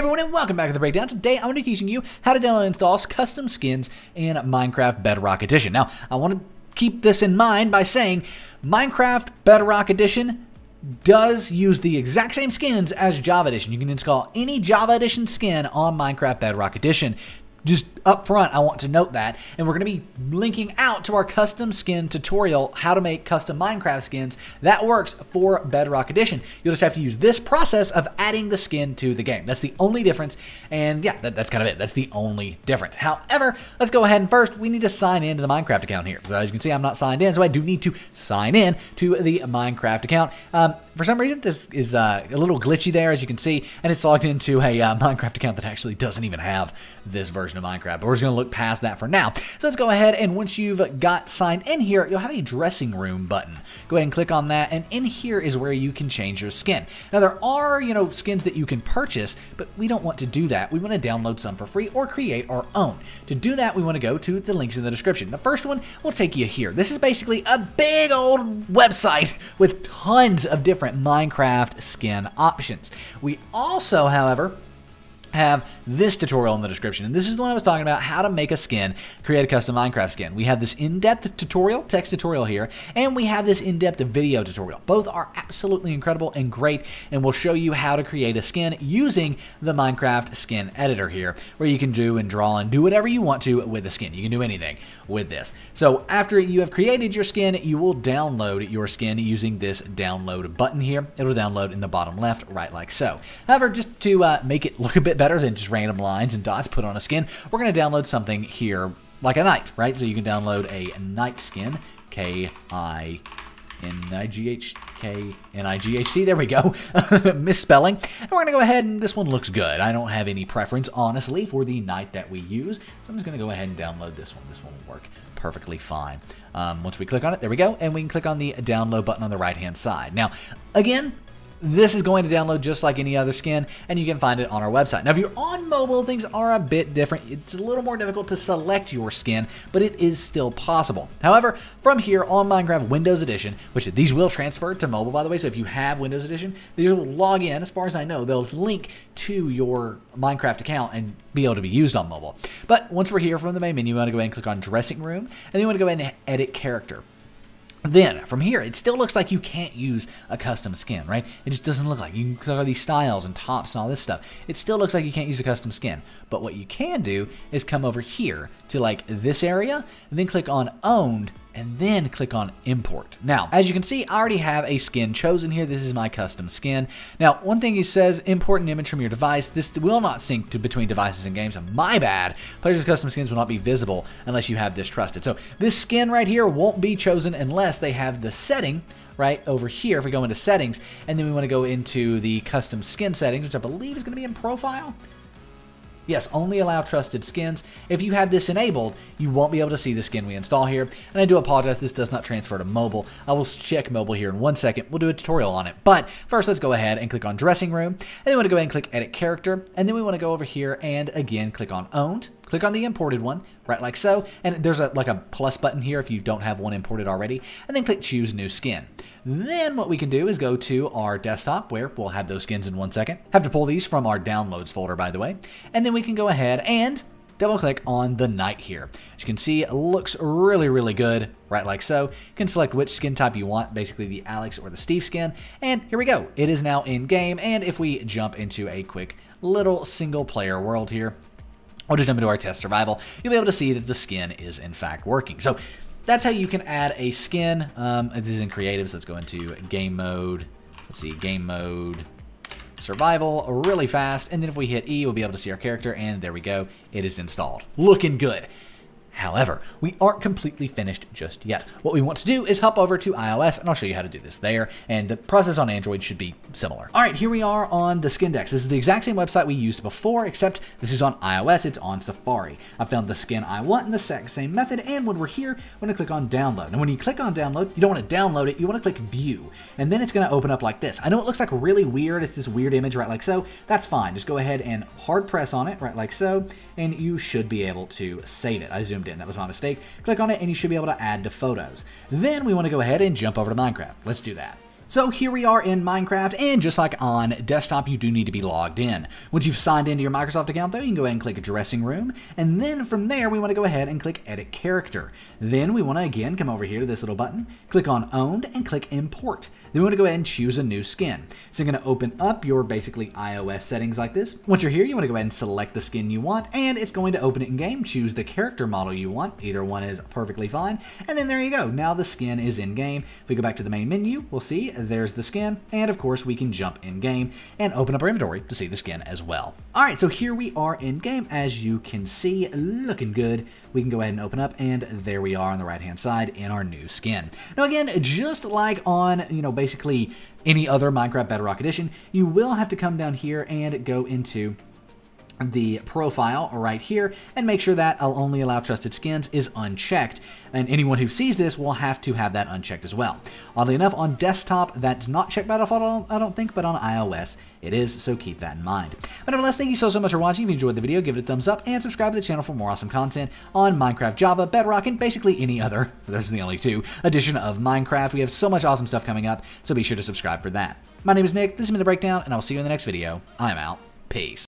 everyone and welcome back to the breakdown. Today I'm going to be teaching you how to download and install custom skins in Minecraft Bedrock Edition. Now I want to keep this in mind by saying Minecraft Bedrock Edition does use the exact same skins as Java Edition. You can install any Java Edition skin on Minecraft Bedrock Edition just up front, I want to note that. And we're going to be linking out to our custom skin tutorial, how to make custom Minecraft skins. That works for Bedrock Edition. You'll just have to use this process of adding the skin to the game. That's the only difference. And yeah, that, that's kind of it. That's the only difference. However, let's go ahead and first, we need to sign into the Minecraft account here. So as you can see, I'm not signed in, so I do need to sign in to the Minecraft account. Um, for some reason, this is uh, a little glitchy there, as you can see, and it's logged into a uh, Minecraft account that actually doesn't even have this version of Minecraft, but we're just going to look past that for now. So let's go ahead, and once you've got signed in here, you'll have a dressing room button. Go ahead and click on that, and in here is where you can change your skin. Now, there are, you know, skins that you can purchase, but we don't want to do that. We want to download some for free or create our own. To do that, we want to go to the links in the description. The first one will take you here. This is basically a big old website with tons of different Minecraft skin options. We also, however, have this tutorial in the description. And this is the one I was talking about, how to make a skin, create a custom Minecraft skin. We have this in-depth tutorial, text tutorial here, and we have this in-depth video tutorial. Both are absolutely incredible and great, and we'll show you how to create a skin using the Minecraft skin editor here, where you can do and draw and do whatever you want to with the skin. You can do anything with this. So after you have created your skin, you will download your skin using this download button here. It'll download in the bottom left, right like so. However, just to uh, make it look a bit better than just random lines and dots put on a skin, we're going to download something here like a knight, right? So you can download a knight skin, K-I N-I-G-H-K-N-I-G-H-T. There we go. Misspelling. And we're going to go ahead and this one looks good. I don't have any preference, honestly, for the knight that we use. So I'm just going to go ahead and download this one. This one will work perfectly fine. Um, once we click on it, there we go. And we can click on the download button on the right-hand side. Now, again, this is going to download just like any other skin, and you can find it on our website. Now, if you're on mobile, things are a bit different. It's a little more difficult to select your skin, but it is still possible. However, from here on Minecraft Windows Edition, which these will transfer to mobile, by the way, so if you have Windows Edition, these will log in. As far as I know, they'll link to your Minecraft account and be able to be used on mobile. But once we're here from the main menu, you want to go ahead and click on Dressing Room, and then you want to go ahead and edit character. Then, from here, it still looks like you can't use a custom skin, right? It just doesn't look like. You can click on these styles and tops and all this stuff. It still looks like you can't use a custom skin. But what you can do is come over here to like this area, and then click on owned, and then click on import. Now, as you can see, I already have a skin chosen here. This is my custom skin. Now, one thing he says, import an image from your device. This will not sync to between devices and games. My bad. Players custom skins will not be visible unless you have this trusted. So this skin right here won't be chosen unless they have the setting right over here if we go into settings and then we want to go into the custom skin settings which I believe is going to be in profile Yes, only allow trusted skins. If you have this enabled, you won't be able to see the skin we install here. And I do apologize, this does not transfer to mobile. I will check mobile here in one second. We'll do a tutorial on it. But first, let's go ahead and click on Dressing Room. And then we want to go ahead and click Edit Character. And then we want to go over here and again click on Owned. Click on the imported one, right like so, and there's a like a plus button here if you don't have one imported already, and then click Choose New Skin. Then what we can do is go to our desktop, where we'll have those skins in one second. Have to pull these from our Downloads folder, by the way, and then we can go ahead and double click on the knight here. As you can see, it looks really, really good, right like so. You can select which skin type you want, basically the Alex or the Steve skin, and here we go. It is now in game, and if we jump into a quick little single player world here, We'll just jump into our test survival. You'll be able to see that the skin is in fact working. So that's how you can add a skin. Um, this is in creative, so let's go into game mode. Let's see, game mode, survival really fast. And then if we hit E, we'll be able to see our character, and there we go. It is installed. Looking good. However, we aren't completely finished just yet. What we want to do is hop over to iOS, and I'll show you how to do this there, and the process on Android should be similar. All right, here we are on the Skindex. This is the exact same website we used before, except this is on iOS, it's on Safari. I found the skin I want in the same method, and when we're here, we're gonna click on download. And when you click on download, you don't wanna download it, you wanna click view, and then it's gonna open up like this. I know it looks like really weird, it's this weird image right like so, that's fine. Just go ahead and hard press on it right like so, and you should be able to save it. I zoomed in. That was my mistake. Click on it and you should be able to add to photos. Then we want to go ahead and jump over to Minecraft. Let's do that. So here we are in Minecraft, and just like on desktop, you do need to be logged in. Once you've signed into your Microsoft account, though, you can go ahead and click Dressing Room, and then from there, we want to go ahead and click Edit Character. Then we want to, again, come over here to this little button, click on Owned, and click Import. Then we want to go ahead and choose a new skin. So you're going to open up your basically iOS settings like this. Once you're here, you want to go ahead and select the skin you want, and it's going to open it in-game. Choose the character model you want. Either one is perfectly fine. And then there you go. Now the skin is in-game. If we go back to the main menu, we'll see there's the skin, and of course we can jump in game and open up our inventory to see the skin as well. All right, so here we are in game, as you can see, looking good. We can go ahead and open up, and there we are on the right hand side in our new skin. Now again, just like on, you know, basically any other Minecraft Bedrock Edition, you will have to come down here and go into the profile right here and make sure that I'll only allow trusted skins is unchecked. And anyone who sees this will have to have that unchecked as well. Oddly enough, on desktop, that's not checked by default, I don't think, but on iOS, it is, so keep that in mind. But nevertheless, thank you so, so much for watching. If you enjoyed the video, give it a thumbs up and subscribe to the channel for more awesome content on Minecraft, Java, Bedrock, and basically any other, those are the only two, edition of Minecraft. We have so much awesome stuff coming up, so be sure to subscribe for that. My name is Nick, this has been The Breakdown, and I'll see you in the next video. I'm out. Peace.